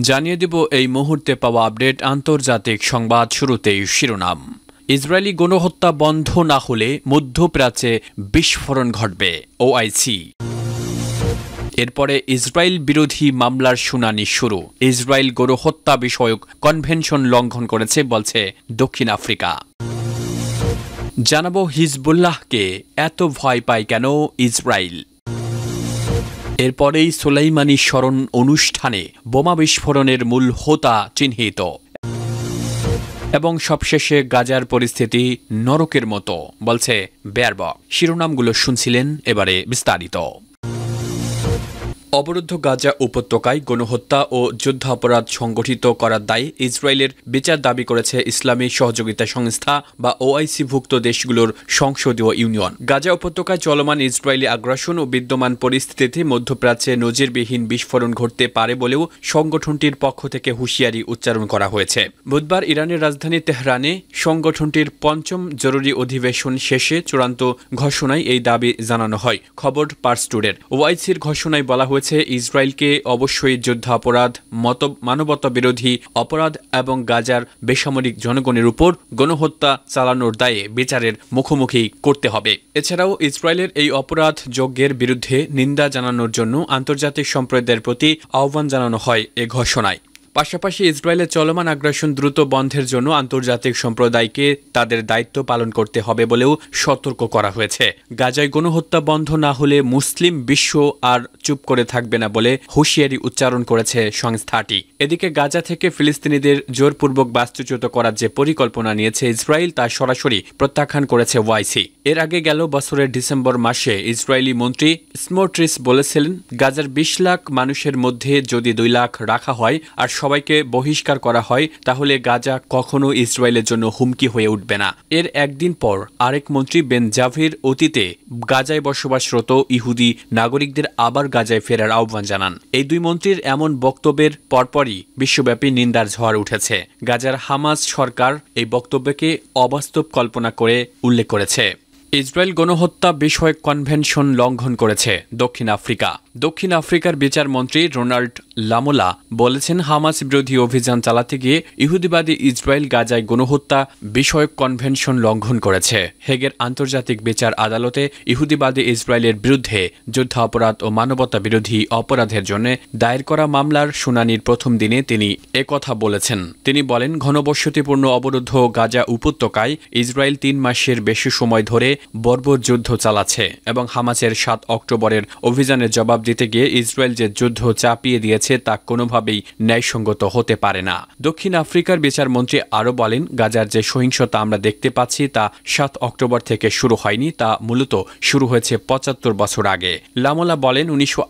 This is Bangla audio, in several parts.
জানিয়ে দেব এই মুহূর্তে পাওয়া আপডেট আন্তর্জাতিক সংবাদ শুরুতেই শিরোনাম। ইসরায়েলি গণহত্যা বন্ধ না হলে মধ্যপ্রাচ্যে বিস্ফোরণ ঘটবে ওআইসি এরপরে ইসরায়েল বিরোধী মামলার শুনানি শুরু। ইসরায়েল গণহত্যা বিষয়ক কনভেনশন লঙ্ঘন করেছে, বলছে দক্ষিণ আফ্রিকা। জানাব হিজবুল্লাহকে, এত ভয় পায় কেন ইসরায়েল? এরপরেই সোলাইমানি স্মরণ অনুষ্ঠানে বোমা বিস্ফোরণের মূল হোতা চিহ্নিত। এবং সবশেষে গাজার পরিস্থিতি নরকের মতো, বলছে বেয়ারবক। শিরোনামগুলো শুনছিলেন এবারে বিস্তারিত। অবরুদ্ধ গাজা উপত্যকায় গণহত্যা ও যুদ্ধাপরাধ সংগঠিত করার দায়ে ইসরায়েলের বিচার দাবি করেছে ইসলামী সহযোগিতা সংস্থা বা ওআইসিভুক্ত দেশগুলোর সংসদীয় ইউনিয়ন। গাজা উপত্যকায় চলমান ইসরায়েলি আগ্রাসন ও বিদ্যমান পরিস্থিতিতে মধ্যপ্রাচ্যে নজিরবিহীন বিস্ফোরণ ঘটতে পারে বলেও সংগঠনটির পক্ষ থেকে হুঁশিয়ারি উচ্চারণ করা হয়েছে। বুধবার ইরানের রাজধানী তেহরানে সংগঠনটির পঞ্চম জরুরি অধিবেশন শেষে চূড়ান্ত ঘোষণায় এই দাবি জানানো হয়। খবর পার্সটুডের ওআইসির ঘোষণায় বলা হয়েছে ইসরায়েলকে অবশ্যই যুদ্ধাপরাধ, মত মানবতা বিরোধী অপরাধ এবং গাজার বেসামরিক জনগণের উপর গণহত্যা চালানোর দায়ে বিচারের মুখোমুখি করতে হবে। এছাড়াও ইসরায়েলের এই অপরাধ যজ্ঞের বিরুদ্ধে নিন্দা জানানোর জন্য আন্তর্জাতিক সম্প্রদায়ের প্রতি আহ্বান জানানো হয় এ ঘোষণায়। পাশাপাশি ইসরায়েলের চলমান আগ্রাসন দ্রুত বন্ধের জন্য আন্তর্জাতিক সম্প্রদায়কে তাদের দায়িত্ব পালন করতে হবে বলেও সতর্ক করা হয়েছে। গাজায় গণহত্যা বন্ধ না হলে মুসলিম বিশ্ব আর চুপ করে থাকবে না বলে হুঁশিয়ারি উচ্চারণ করেছে সংস্থাটি। এদিকে গাজা থেকে ফিলিস্তিনিদের জোরপূর্বক বাস্তুচ্যুত করার যে পরিকল্পনা নিয়েছে ইসরায়েল তা সরাসরি প্রত্যাখ্যান করেছে ওয়াইসি। এর আগে গেল বছরের ডিসেম্বর মাসে ইসরায়েলি মন্ত্রী স্মোট্রিস বলেছিলেন, গাজার বিশ লাখ মানুষের মধ্যে যদি দুই লাখ রাখা হয় আর সবাইকে বহিষ্কার করা হয়, তাহলে গাজা কখনো ইসরায়েলের জন্য হুমকি হয়ে উঠবে না। এর একদিন পর আরেক মন্ত্রী বেন জাভির অতীতে গাজায় বসবাসরত ইহুদি নাগরিকদের আবার গাজায় ফেরার আহ্বান জানান। এই দুই মন্ত্রীর এমন বক্তব্যের পরপরই বিশ্বব্যাপী নিন্দার ঝড় উঠেছে। গাজার হামাস সরকার এই বক্তব্যকে অবাস্তব কল্পনা করে উল্লেখ করেছে। ইসরায়েল গণহত্যা বিষয়ক কনভেনশন লঙ্ঘন করেছে দক্ষিণ আফ্রিকা। দক্ষিণ আফ্রিকার বিচারমন্ত্রী রোনাল্ড লামোলা বলেছেন হামাস বিরোধী অভিযান চালাতে গিয়ে ইহুদিবাদী ইসরায়েল গাজায় গণহত্যা বিষয়ক কনভেনশন লঙ্ঘন করেছে। হেগের আন্তর্জাতিক বিচার আদালতে ইহুদিবাদী ইসরায়েলের বিরুদ্ধে যুদ্ধাপরাধ ও মানবতা বিরোধী অপরাধের জন্য দায়ের করা মামলার শুনানির প্রথম দিনে তিনি একথা বলেছেন। তিনি বলেন, ঘনবসতিপূর্ণ অবরুদ্ধ গাজা উপত্যকায় ইসরায়েল তিন মাসের বেশি সময় ধরে বর্বর যুদ্ধ চালাচ্ছে এবং হামাসের সাত অক্টোবরের অভিযানের জবাব দিতে গিয়ে ইসরায়েল যে যুদ্ধ চাপিয়ে দিয়েছে তা কোনোভাবেই ন্যায়সঙ্গত হতে পারে না। দক্ষিণ আফ্রিকার বিচারমন্ত্রী আরও বলেন, গাজার যে সহিংসতা আমরা দেখতে পাচ্ছি তা সাত অক্টোবর থেকে শুরু হয়নি, তা মূলত শুরু হয়েছে পঁচাত্তর বছর আগে। লামোলা বলেন, উনিশশো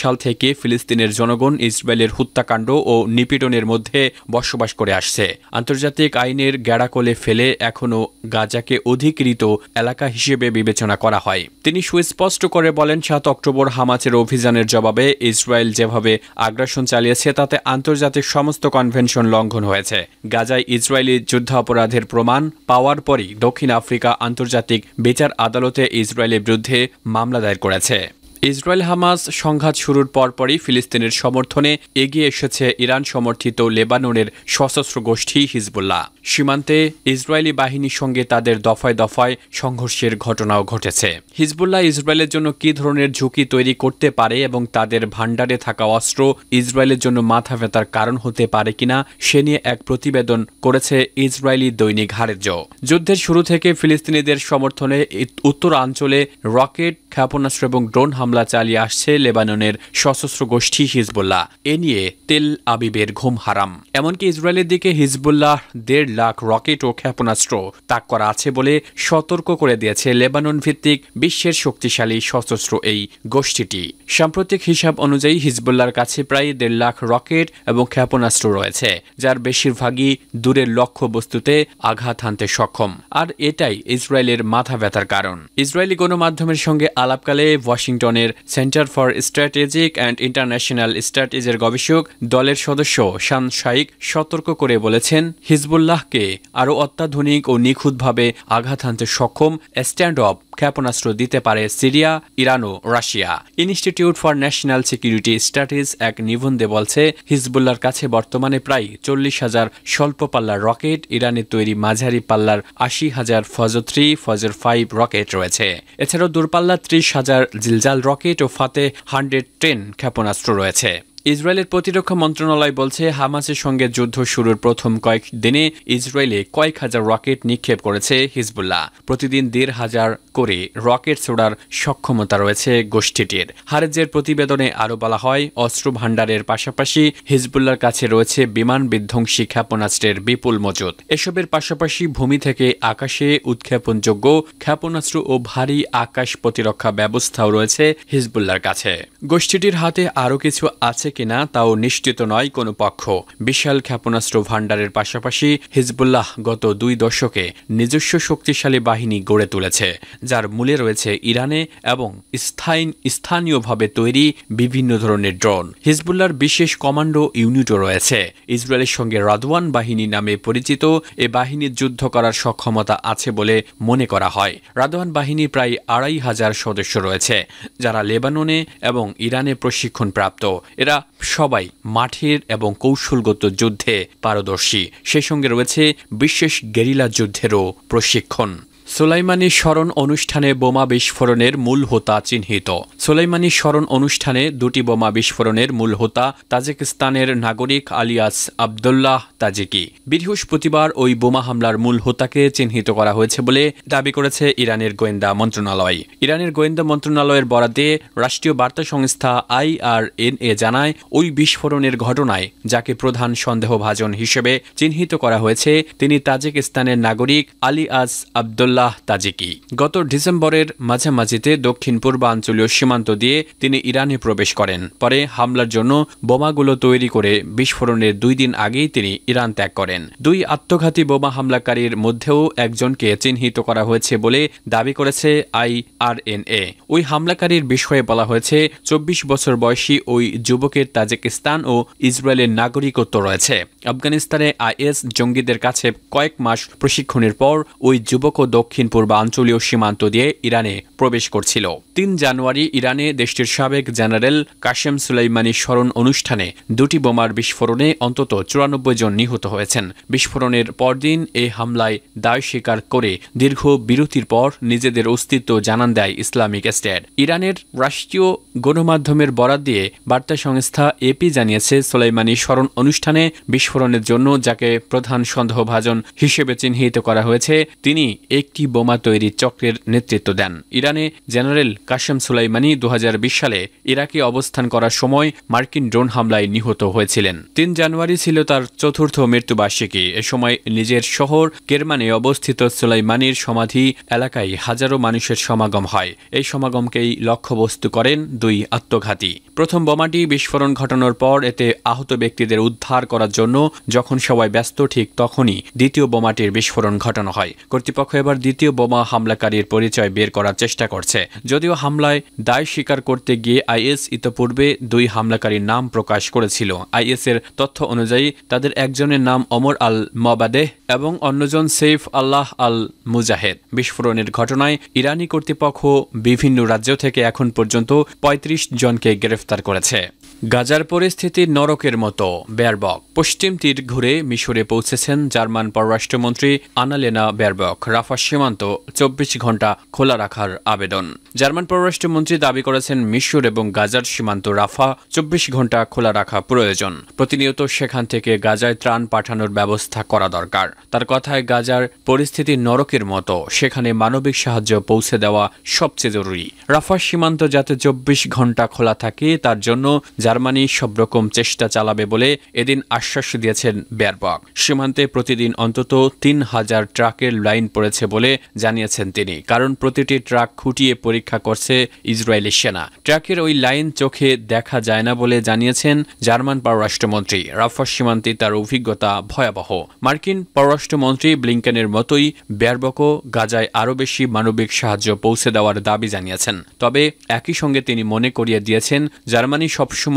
সাল থেকে ফিলিস্তিনের জনগণ ইসরায়েলের হত্যাকাণ্ড ও নিপীড়নের মধ্যে বসবাস করে আসছে। আন্তর্জাতিক আইনের গ্যাড়াকলে ফেলে এখনও গাজাকে অধিকৃত এলাকা হিসেবে বিবেচনা করা হয়। তিনি সুস্পষ্ট করে বলেন, সাত অক্টোবর হামাচের অভিযানের জবাবে ইসরায়েল যেভাবে আগ্রাসন চালিয়েছে, তাতে আন্তর্জাতিক সমস্ত কনভেনশন লঙ্ঘন হয়েছে। গাজায় ইসরায়েলি যুদ্ধাপরাধের প্রমাণ পাওয়ার পরই দক্ষিণ আফ্রিকা আন্তর্জাতিক বিচার আদালতে ইসরায়েলের বিরুদ্ধে মামলা দায়ের করেছে। ইসরায়েল হামাস সংঘাত শুরুর পরপরই ফিলিস্তিনের সমর্থনে এগিয়ে এসেছে ইরান সমর্থিত লেবাননের সশস্ত্র গোষ্ঠী হিজবুল্লাহ। সীমান্তে ইসরায়েলি বাহিনীর সঙ্গে তাদের দফায় দফায় সংঘর্ষের ঘটনাও ঘটেছে। হিজবুল্লাহ ইসরায়েলের জন্য কী ধরনের ঝুঁকি তৈরি করতে পারে এবং তাদের ভাণ্ডারে থাকা অস্ত্র ইসরায়েলের জন্য মাথা ব্যথার কারণ হতে পারে কিনা, সে নিয়ে এক প্রতিবেদন করেছে ইসরায়েলি দৈনিক হারেজ। যুদ্ধের শুরু থেকে ফিলিস্তিনিদের সমর্থনে উত্তরাঞ্চলে রকেট, ক্ষেপণাস্ত্র এবং ড্রোন হামলা চালিয়ে আসছে লেবাননের সশস্ত্র গোষ্ঠী হিজবুল্লাহ। এ নিয়ে তেল আবিবের ঘুম হারাম। এমনকি ইসরায়েলের দিকে হিজবুল্লাহ দেড় লাখ রকেট ও ক্ষেপণাস্ত্র তাক করা আছে বলে সতর্ক করে দিয়েছে লেবানন ভিত্তিক বিশ্বের শক্তিশালী সশস্ত্র এই গোষ্ঠীটি। সাম্প্রতিক হিসাব অনুযায়ী হিজবুল্লাহর কাছে প্রায় দেড় লাখ রকেট এবং ক্ষেপণাস্ত্র রয়েছে, যার বেশিরভাগই দূরের লক্ষ্য বস্তুতে আঘাত হানতে সক্ষম। আর এটাই ইসরায়েলের মাথা ব্যথার কারণ। ইসরায়েলি গণমাধ্যমের সঙ্গে আলাপকালে ওয়াশিংটনে লেবাননের centre for strategic and international স্ট্র্যাটেজির গবেষক দলের সদস্য শান শাইক সতর্ক করে বলেছেন, হিজবুল্লাহকে আরও অত্যাধুনিক ও নিখুঁতভাবে আঘাত হানতে সক্ষম স্ট্যান্ড অফ ক্ষেপণাস্ত্র দিতে পারে Syria, Iran O Russia. Institute for national security studies এক নিবন্ধে বলছে হিজবুল্লার কাছে বর্তমানে প্রায় চল্লিশ হাজার স্বল্প পাল্লার রকেট, ইরানের তৈরি মাঝারি পাল্লার আশি হাজার ফজর থ্রি, ফজর ফাইভ রকেট রয়েছে। এছাড়াও দূরপাল্লা ত্রিশ হাজার জিলজাল রকেট ও ফাতে হান্ড্রেড টেন ক্ষেপণাস্ত্র রয়েছে। ইসরায়েলের প্রতিরক্ষা মন্ত্রণালয় বলছে, হামাসের সঙ্গে যুদ্ধ শুরুর প্রথম কয়েক দিনে ইসরায়েলে কয়েক হাজার রকেট নিক্ষেপ করেছে হিজবুল্লাহ। প্রতিদিন দেড় হাজার করে রকেট ছোড়ার সক্ষমতা রয়েছে গোষ্ঠীটির। হারেজের প্রতিবেদনে আরও বলা হয়, অস্ত্র ভাণ্ডারের পাশাপাশি হিজবুল্লার কাছে রয়েছে বিমান বিধ্বংসী ক্ষেপণাস্ত্রের বিপুল মজুদ। এসবের পাশাপাশি ভূমি থেকে আকাশে উৎক্ষেপণযোগ্য ক্ষেপণাস্ত্র ও ভারী আকাশ প্রতিরক্ষা ব্যবস্থাও রয়েছে হিজবুল্লার কাছে। গোষ্ঠীটির হাতে আরও কিছু আছে কিনা তাও নিশ্চিত নয় কোনো পক্ষ। বিশাল ক্ষেপণাস্ত্র ভাণ্ডারের পাশাপাশি হিজবুল্লাহ গত দুই দশকে নিজস্ব শক্তিশালী বাহিনী গড়ে তুলেছে, যার মূলে রয়েছে ইরানে এবং স্থায়ী স্থানীয়ভাবে তৈরি বিভিন্ন ধরনের ড্রোন। হিজবুল্লার বিশেষ কমান্ডো ইউনিটও রয়েছে। ইসরায়েলের সঙ্গে রাদওয়ান বাহিনী নামে পরিচিত এ বাহিনীর যুদ্ধ করার সক্ষমতা আছে বলে মনে করা হয়। রাদওয়ান বাহিনী প্রায় আড়াই হাজার সদস্য রয়েছে, যারা লেবাননে এবং ইরানে প্রশিক্ষণ প্রাপ্ত এরা সবাই মাঠের এবং কৌশলগত যুদ্ধে পারদর্শী। সেই সঙ্গে রয়েছে বিশেষ গেরিলা যুদ্ধেরও প্রশিক্ষণ। সোলাইমানি স্মরণ অনুষ্ঠানে বোমা বিস্ফোরণের মূল হোতা চিহ্নিত। সোলাইমানি স্মরণ অনুষ্ঠানে দুটি বোমা বিস্ফোরণের মূল হোতা তাজিকিস্তানের নাগরিক আলিয়াস আবদুল্লাহ তাজিকি। বৃহস্পতিবার ওই বোমা হামলার মূল হোতাকে চিহ্নিত করা হয়েছে বলে দাবি করেছে ইরানের গোয়েন্দা মন্ত্রণালয়। ইরানের গোয়েন্দা মন্ত্রণালয়ের বরাদ্দে রাষ্ট্রীয় বার্তা সংস্থা আইআরএনএ জানায়, ওই বিস্ফোরণের ঘটনায়, যাকে প্রধান সন্দেহভাজন হিসেবে চিহ্নিত করা হয়েছে, তিনি তাজিকিস্তানের নাগরিক আলিয়াস আবদুল্লাহ আবদুল্লাহ তাজিকি। গত ডিসেম্বরের মাঝামাঝিতে দক্ষিণ পূর্বাঞ্চলীয় সীমান্ত দিয়ে তিনি ইরানে প্রবেশ করেন। পরে হামলার জন্য বোমাগুলো তৈরি করে বিস্ফোরণের দুই দিন আগেই তিনি ইরান ত্যাগ করেন। দুই আত্মঘাতী বোমা হামলাকারীর মধ্যেও একজনকে চিহ্নিত করা হয়েছে বলে দাবি করেছে আইআরএনএ। ওই হামলাকারীর বিষয়ে বলা হয়েছে, চব্বিশ বছর বয়সী ওই যুবকের তাজিকিস্তান ও ইসরায়েলের নাগরিকত্ব রয়েছে। আফগানিস্তানে আইএস জঙ্গিদের কাছে কয়েক মাস প্রশিক্ষণের পর ওই যুবক ও দক্ষিণ পূর্বাঞ্চলীয় সীমান্ত দিয়ে ইরানে প্রবেশ করছিল। তিন জানুয়ারি ইরানে দেশটির সাবেক জেনারেল কাশেম সুলাইমানি স্মরণ অনুষ্ঠানে দুটি বোমার বিস্ফোরণে অন্তত চুরানব্বই জন নিহত হয়েছেন। বিস্ফোরণের পরদিন এ হামলায় দায় স্বীকার করে দীর্ঘ বিরতির পর নিজেদের অস্তিত্ব জানান দেয় ইসলামিক স্টেট। ইরানের রাষ্ট্রীয় গণমাধ্যমের বরাদ দিয়ে বার্তা সংস্থা এপি জানিয়েছে সোলাইমানি স্মরণ অনুষ্ঠানে বিস্ফোরণের জন্য যাকে প্রধান সন্দেহভাজন হিসেবে চিহ্নিত করা হয়েছে, তিনি একটি বোমা তৈরির চক্রের নেতৃত্ব দেন। ইরানে জেনারেল কাশেম সুলাইমানি দু হাজার বিশ সালে ইরাকে অবস্থান করার সময় মার্কিন ড্রোন হামলায় নিহত হয়েছিলেন। তিন জানুয়ারি ছিল তার চতুর্থ মৃত্যুবার্ষিকী। এ সময় নিজের শহর কেরমানে অবস্থিত সুলাইমানির সমাধি এলাকায় হাজারো মানুষের সমাগম হয়। এই সমাগমকেই লক্ষ্যবস্তু করেন দুই আত্মঘাতী। প্রথম বোমাটি বিস্ফোরণ ঘটানোর পর এতে আহত ব্যক্তিদের উদ্ধার করার জন্য যখন সবাই ব্যস্ত, ঠিক তখনই দ্বিতীয় বোমাটির বিস্ফোরণ ঘটানো হয়। কর্তৃপক্ষ এবার দ্বিতীয় বোমা হামলাকারীর পরিচয় বের করার চেষ্টা করছে। যদিও হামলায় দায় স্বীকার করতে গিয়ে আইএস ইতপূর্বে দুই হামলাকারীর নাম প্রকাশ করেছিল। আইএসের তথ্য অনুযায়ী, তাদের একজনের নাম অমর আল মবাদেহ এবং অন্যজন সেফ আল্লাহ আল মুজাহেদ বিস্ফোরণের ঘটনায় ইরানি কর্তৃপক্ষ বিভিন্ন রাজ্য থেকে এখন পর্যন্ত ৩৫ জনকে গ্রেফতার করেছে। গাজার পরিস্থিতি নরকের মতো। বেয়ারবক। পশ্চিম তীর ঘুরে মিশরে পৌঁছেছেন জার্মান পররাষ্ট্রমন্ত্রী আনালেনা বেয়ারবক। রাফা সীমান্ত চব্বিশ ঘণ্টা খোলা রাখার আবেদন। জার্মান পররাষ্ট্রমন্ত্রী দাবি করেছেন মিশর এবং গাজার সীমান্ত রাফা চব্বিশ ঘণ্টা খোলা রাখা প্রয়োজন। প্রতিনিয়ত সেখান থেকে গাজায় ত্রাণ পাঠানোর ব্যবস্থা করা দরকার। তার কথায়, গাজার পরিস্থিতি নরকের মতো। সেখানে মানবিক সাহায্য পৌঁছে দেওয়া সবচেয়ে জরুরি। রাফা সীমান্ত যাতে চব্বিশ ঘণ্টা খোলা থাকে, তার জন্য জার্মানি সব রকম চেষ্টা চালাবে বলে এদিন আশ্বাস দিয়েছেন বেয়ারবক। সীমান্তে প্রতিদিন অন্তত তিন হাজার ট্রাকের লাইন পড়েছে বলে জানিয়েছেন তিনি। কারণ প্রতিটি ট্রাক খুঁটিয়ে পরীক্ষা করছে ইসরায়েলি সেনা। ট্রাকের ওই লাইন চোখে দেখা যায় না বলে জানিয়েছেন জার্মান পররাষ্ট্রমন্ত্রী। রাফা সীমান্তে তার অভিজ্ঞতা ভয়াবহ। মার্কিন পররাষ্ট্রমন্ত্রী ব্লিংকেনের মতোই বেয়ারবকও গাজায় আরও বেশি মানবিক সাহায্য পৌঁছে দেওয়ার দাবি জানিয়েছেন। তবে একই সঙ্গে তিনি মনে করিয়ে দিয়েছেন, জার্মানি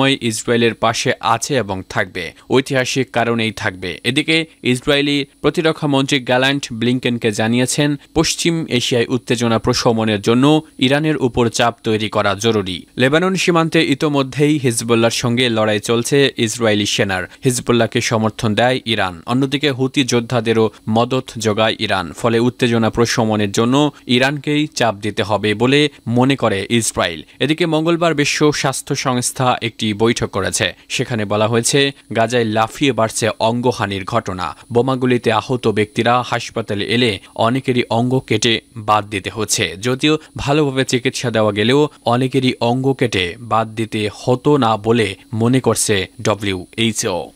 সবসময় ইসরায়েলের পাশে আছে এবং থাকবে। ঐতিহাসিক কারণেই থাকবে। এদিকে ইসরায়েলি প্রতিরক্ষা মন্ত্রী গ্যালান্ট ব্লিংকেনকে জানিয়েছেন, পশ্চিম এশিয়ায় উত্তেজনা প্রশমনের জন্য ইরানের উপর চাপ তৈরি করা জরুরি। লেবানন সীমান্তে ইতোমধ্যেই হিজবুল্লার সঙ্গে লড়াই চলছে ইসরায়েলি সেনার। হিজবুল্লাহকে সমর্থন দেয় ইরান। অন্যদিকে হুতি যোদ্ধাদেরও মদত যোগায় ইরান। ফলে উত্তেজনা প্রশমনের জন্য ইরানকেই চাপ দিতে হবে বলে মনে করে ইসরায়েল। এদিকে মঙ্গলবার বিশ্ব স্বাস্থ্য সংস্থা একটি বৈঠক করেছে। সেখানে বলা হয়েছে, গাজায় লাফিয়ে বাড়ছে অঙ্গহানির ঘটনা। বোমাগুলিতে আহত ব্যক্তিরা হাসপাতালে এলে অনেকেরই অঙ্গ কেটে বাদ দিতে হচ্ছে। যদিও ভালোভাবে চিকিৎসা দেওয়া গেলেও অনেকেরই অঙ্গ কেটে বাদ দিতে হতো না বলে মনে করছে ডব্লিউএইচও